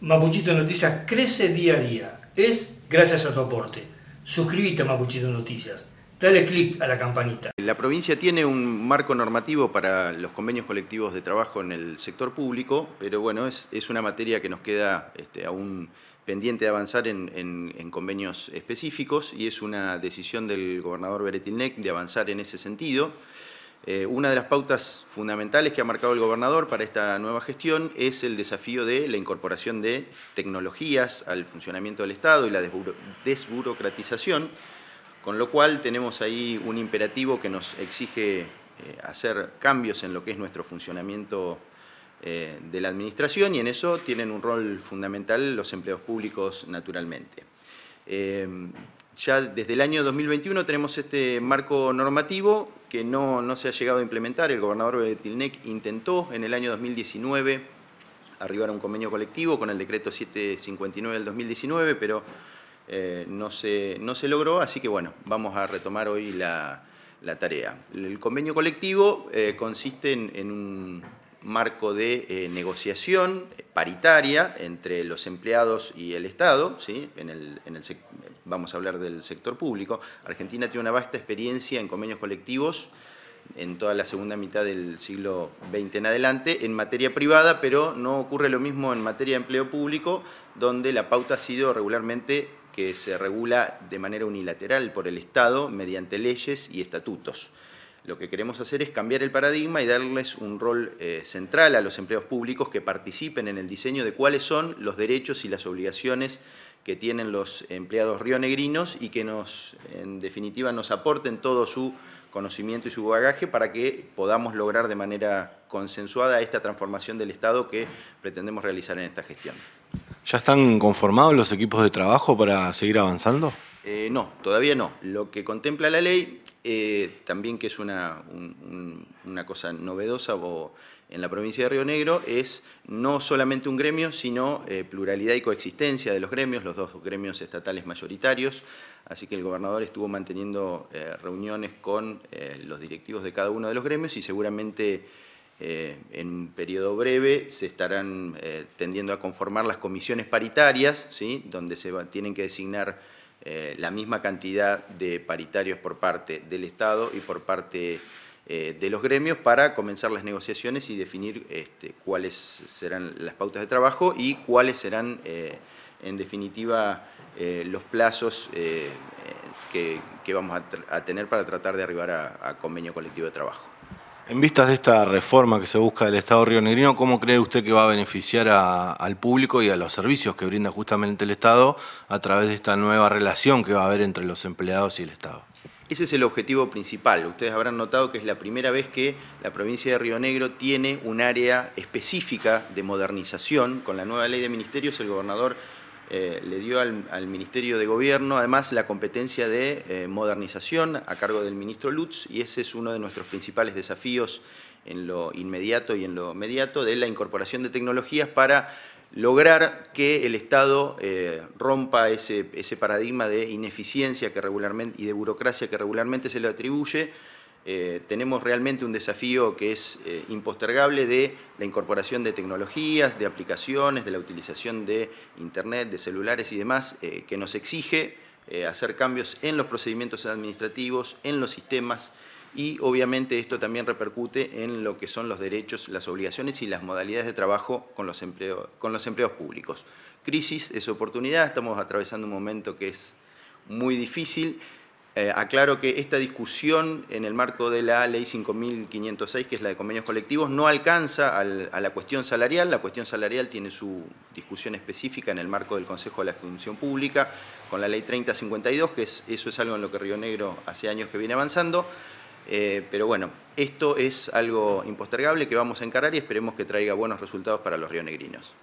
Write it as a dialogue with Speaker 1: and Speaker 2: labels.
Speaker 1: Mapuchito Noticias crece día a día. Es gracias a tu aporte. Suscríbete a Mapuchito Noticias. Dale clic a la campanita.
Speaker 2: La provincia tiene un marco normativo para los convenios colectivos de trabajo en el sector público, pero bueno, es, una materia que nos queda este, aún pendiente de avanzar en, convenios específicos y es una decisión del gobernador Beretilnec de avanzar en ese sentido. Eh, una de las pautas fundamentales que ha marcado el gobernador para esta nueva gestión es el desafío de la incorporación de tecnologías al funcionamiento del Estado y la desburocratización, con lo cual tenemos ahí un imperativo que nos exige eh, hacer cambios en lo que es nuestro funcionamiento eh, de la administración y en eso tienen un rol fundamental los empleos públicos naturalmente. Ya desde el año 2021 tenemos este marco normativo que no, se ha llegado a implementar. El gobernador Tilnec intentó en el año 2019 arribar a un convenio colectivo con el decreto 759 del 2019, pero eh, no, se, no se logró, así que bueno, vamos a retomar hoy la, tarea. El convenio colectivo eh, consiste en, un marco de eh, negociación paritaria entre los empleados y el Estado, ¿sí? en el, en el, vamos a hablar del sector público. Argentina tiene una vasta experiencia en convenios colectivos en toda la segunda mitad del siglo XX en adelante, en materia privada, pero no ocurre lo mismo en materia de empleo público, donde la pauta ha sido regularmente que se regula de manera unilateral por el Estado mediante leyes y estatutos. Lo que queremos hacer es cambiar el paradigma y darles un rol eh, central a los empleos públicos que participen en el diseño de cuáles son los derechos y las obligaciones que tienen los empleados rionegrinos y que nos, en definitiva, nos aporten todo su conocimiento y su bagaje para que podamos lograr de manera consensuada esta transformación del Estado que pretendemos realizar en esta gestión.
Speaker 3: ¿Ya están conformados los equipos de trabajo para seguir avanzando?
Speaker 2: Eh, no, todavía no. Lo que contempla la ley, eh, también que es una, una cosa novedosa o en la provincia de Río Negro es no solamente un gremio, sino eh, pluralidad y coexistencia de los gremios, los dos gremios estatales mayoritarios, así que el gobernador estuvo manteniendo reuniones con los directivos de cada uno de los gremios y seguramente en un periodo breve se estarán tendiendo a conformar las comisiones paritarias, ¿sí? donde se tienen que designar la misma cantidad de paritarios por parte del Estado y por parte eh, de los gremios para comenzar las negociaciones y definir este, cuáles serán las pautas de trabajo y cuáles serán, eh, en definitiva, eh, los plazos que, vamos a, tener para tratar de arribar a, convenio colectivo de trabajo.
Speaker 3: En vistas de esta reforma que se busca del Estado Río Negrino, ¿cómo cree usted que va a beneficiar al público y a los servicios que brinda justamente el Estado a través de esta nueva relación que va a haber entre los empleados y el Estado?
Speaker 2: Ese es el objetivo principal. Ustedes habrán notado que es la primera vez que la provincia de Río Negro tiene un área específica de modernización. Con la nueva ley de ministerios, el gobernador eh, le dio al, Ministerio de Gobierno además la competencia de eh, modernización a cargo del ministro Lutz y ese es uno de nuestros principales desafíos en lo inmediato y en lo mediato de la incorporación de tecnologías para lograr que el Estado eh, rompa ese, paradigma de ineficiencia que regularmente, y de burocracia que regularmente se le atribuye. Eh, tenemos realmente un desafío que es eh, impostergable de la incorporación de tecnologías, de aplicaciones, de la utilización de Internet, de celulares y demás, que nos exige hacer cambios en los procedimientos administrativos, en los sistemas, y obviamente esto también repercute en lo que son los derechos, las obligaciones y las modalidades de trabajo con los empleos públicos. Crisis es oportunidad, estamos atravesando un momento que es muy difícil. Eh, aclaro que esta discusión en el marco de la Ley 5.506, que es la de convenios colectivos, no alcanza a la cuestión salarial. La cuestión salarial tiene su discusión específica en el marco del Consejo de la Función Pública, con la Ley 3052, que es, eso es algo en lo que Río Negro hace años que viene avanzando. Eh, pero bueno, esto es algo impostergable que vamos a encarar y esperemos que traiga buenos resultados para los rionegrinos.